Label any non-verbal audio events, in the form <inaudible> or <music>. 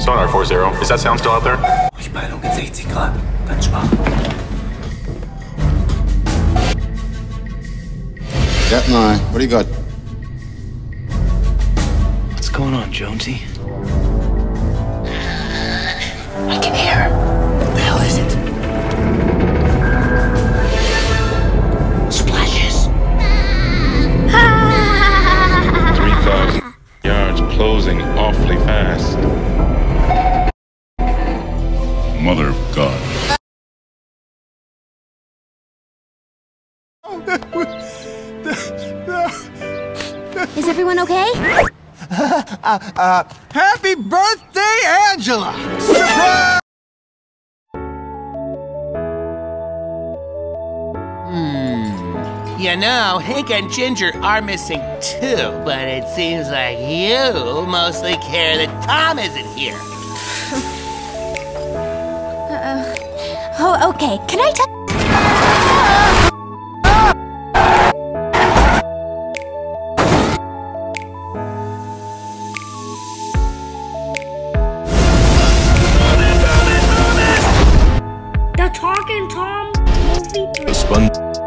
Sonar 4-0. Is that sound still out there? Spannung in 60 Grad. Ganz schwach. Captain Eye, what do you got? What's going on, Jonesy? I can hear. What the hell is it? Splashes. 3,000 yards closing awfully fast. Mother of God. Is everyone okay? <laughs> Happy birthday, Angela! Hmm. Surprise! You know, Hank and Ginger are missing too, but it seems like you mostly care that Tom isn't here. Oh, okay. Can I tell? The Talking Tom movie. The Spun.